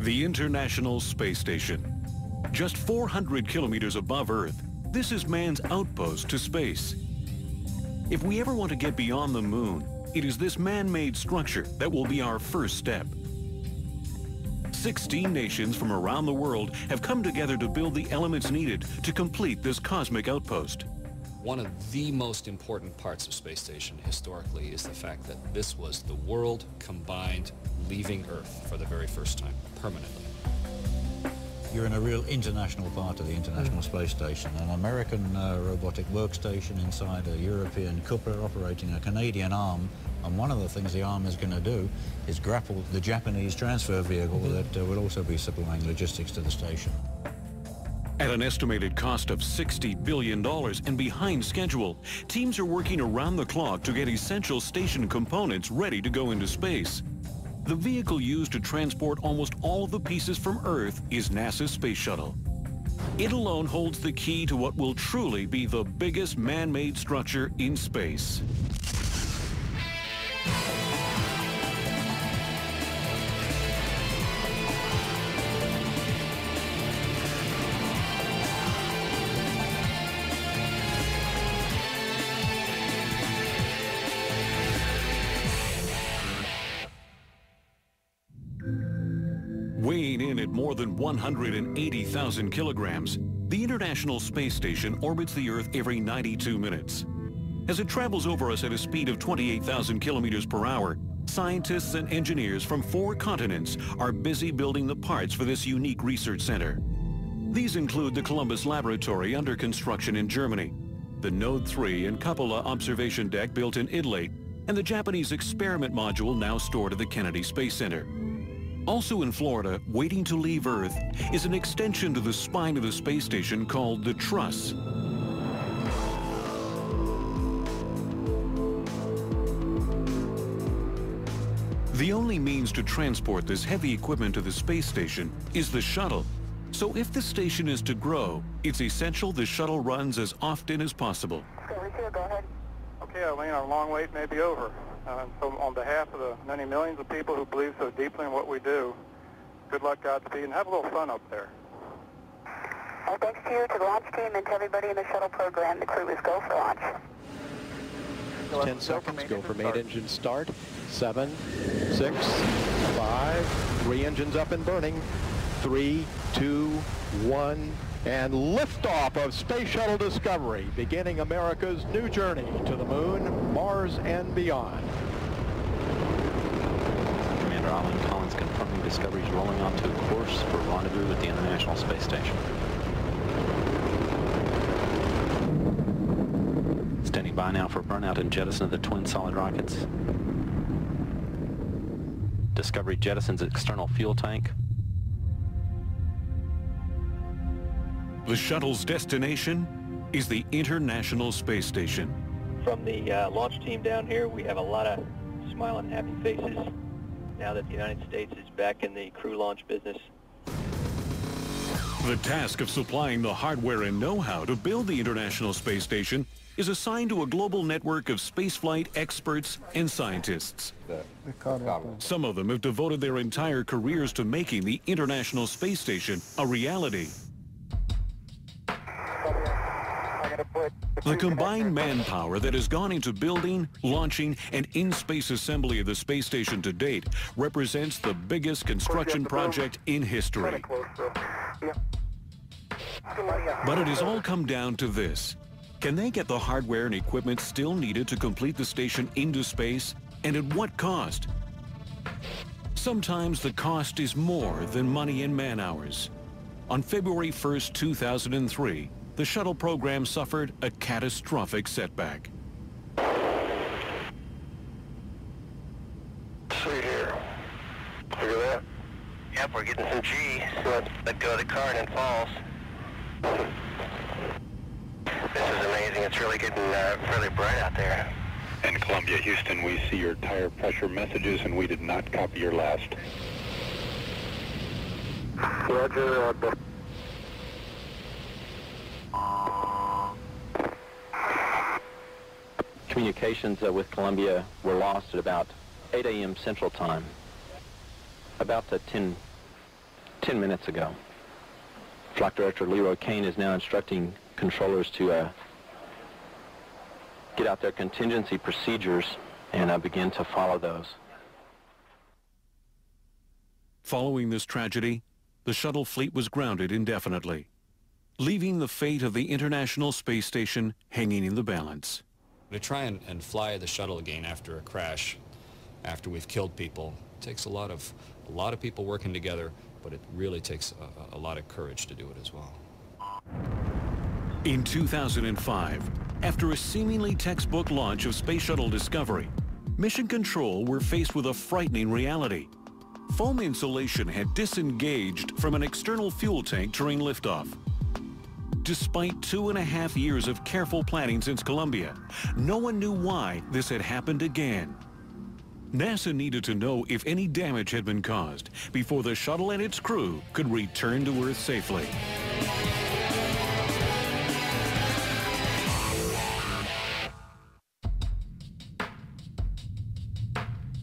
The International Space Station. Just 400 kilometers above Earth, this is man's outpost to space. If we ever want to get beyond the moon, it is this man-made structure that will be our first step. 16 nations from around the world have come together to build the elements needed to complete this cosmic outpost. One of the most important parts of Space Station historically is the fact that this was the world combined leaving Earth for the very first time, permanently. You're in a real international part of the International Space Station, an American uh, robotic workstation inside a European cupola operating a Canadian arm. And one of the things the arm is going to do is grapple the Japanese transfer vehicle that uh, will also be supplying logistics to the station. At an estimated cost of $60 billion and behind schedule, teams are working around the clock to get essential station components ready to go into space. The vehicle used to transport almost all the pieces from Earth is NASA's Space Shuttle. It alone holds the key to what will truly be the biggest man-made structure in space. Weighing in at more than 180,000 kilograms, the International Space Station orbits the Earth every 92 minutes. As it travels over us at a speed of 28,000 kilometers per hour, scientists and engineers from four continents are busy building the parts for this unique research center. These include the Columbus Laboratory under construction in Germany, the Node 3 and Cupola observation deck built in Italy, and the Japanese experiment module now stored at the Kennedy Space Center. Also in Florida, waiting to leave Earth, is an extension to the spine of the space station called the Truss. The only means to transport this heavy equipment to the space station is the shuttle. So if the station is to grow, it's essential the shuttle runs as often as possible. Okay, Eileen, our long wait may be over. Uh, so on behalf of the many millions of people who believe so deeply in what we do, good luck, Godspeed, and have a little fun up there. Well, thanks to you, to the launch team, and to everybody in the shuttle program. The crew is go for launch. 10 seconds, go for main engine start. Seven, six, five, three engines up and burning. Three, two, one, and liftoff of Space Shuttle Discovery, beginning America's new journey to the moon, Mars, and beyond. Commander Eileen Collins confirming Discovery is rolling onto a course for rendezvous with the International Space Station. Standing by now for burnout and jettison of the twin solid rockets. Discovery jettisons external fuel tank. The shuttle's destination is the International Space Station. From the uh, launch team down here, we have a lot of smiling, happy faces now that the United States is back in the crew launch business. The task of supplying the hardware and know-how to build the International Space Station is assigned to a global network of spaceflight experts and scientists. Some of them have devoted their entire careers to making the International Space Station a reality. The combined manpower that has gone into building, launching, and in-space assembly of the space station to date represents the biggest construction project in history. But it has all come down to this. Can they get the hardware and equipment still needed to complete the station into space, and at what cost? Sometimes the cost is more than money and man-hours. On February 1st, 2003, the shuttle program suffered a catastrophic setback. See here. Look at that. Yep, we're getting some G. Let's let go of the car and it falls. This is amazing. It's really getting uh, really bright out there. And Columbia, Houston, we see your tire pressure messages and we did not copy your last. Roger, uh, Communications uh, with Columbia were lost at about 8 a.m. Central Time. About uh, 10, 10 minutes ago. Flight Director LeRoy Cain is now instructing controllers to uh, get out their contingency procedures and uh, begin to follow those. Following this tragedy, the shuttle fleet was grounded indefinitely, leaving the fate of the International Space Station hanging in the balance. To try and, and fly the shuttle again after a crash, after we've killed people, takes a lot of, a lot of people working together, but it really takes a, a lot of courage to do it as well. In 2005, after a seemingly textbook launch of Space Shuttle Discovery, Mission Control were faced with a frightening reality. Foam insulation had disengaged from an external fuel tank during liftoff. Despite two and a half years of careful planning since Columbia, no one knew why this had happened again. NASA needed to know if any damage had been caused before the shuttle and its crew could return to Earth safely.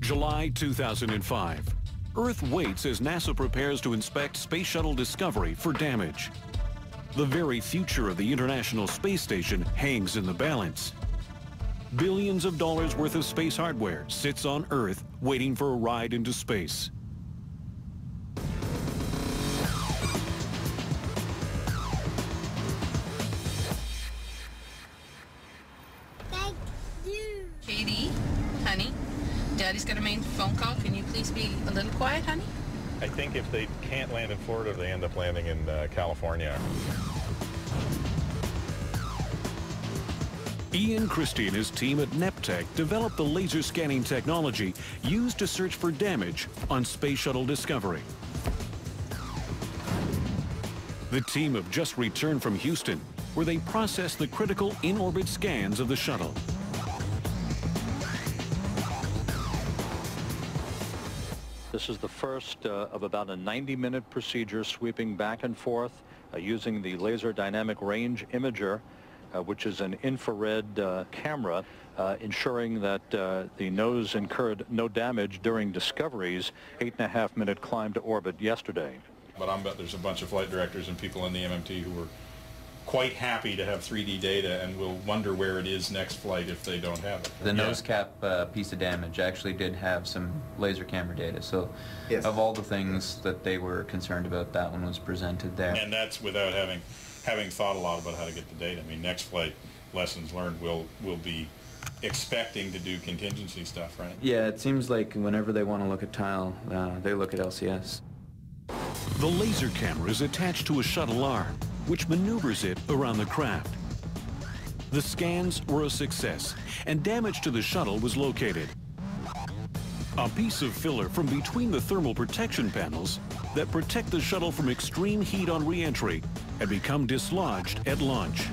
July 2005. Earth waits as NASA prepares to inspect Space Shuttle Discovery for damage. The very future of the International Space Station hangs in the balance. Billions of dollars worth of space hardware sits on Earth waiting for a ride into space. Katie, honey, Daddy's got a main phone call. Can you please be a little quiet, honey? I think if they can't land in Florida, they end up landing in uh, California. Ian Christie and his team at Neptec developed the laser scanning technology used to search for damage on Space Shuttle Discovery. The team have just returned from Houston, where they processed the critical in-orbit scans of the shuttle. This is the first uh, of about a 90-minute procedure sweeping back and forth uh, using the Laser Dynamic Range Imager, uh, which is an infrared uh, camera, uh, ensuring that uh, the nose incurred no damage during Discovery's eight-and-a-half-minute climb to orbit yesterday. But I bet there's a bunch of flight directors and people in the MMT who were quite happy to have 3D data and will wonder where it is next flight if they don't have it. The yeah. nose cap uh, piece of damage actually did have some laser camera data. So yes. of all the things that they were concerned about, that one was presented there. And that's without having having thought a lot about how to get the data. I mean, next flight lessons learned will will be expecting to do contingency stuff, right? Yeah, it seems like whenever they want to look at tile, uh, they look at LCS. The laser camera is attached to a shuttle arm which maneuvers it around the craft. The scans were a success, and damage to the shuttle was located. A piece of filler from between the thermal protection panels that protect the shuttle from extreme heat on reentry had become dislodged at launch.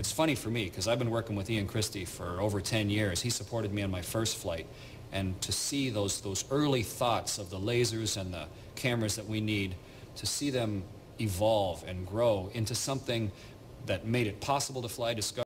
It's funny for me because I've been working with Ian Christie for over 10 years. He supported me on my first flight. And to see those, those early thoughts of the lasers and the cameras that we need, to see them evolve and grow into something that made it possible to fly Discovery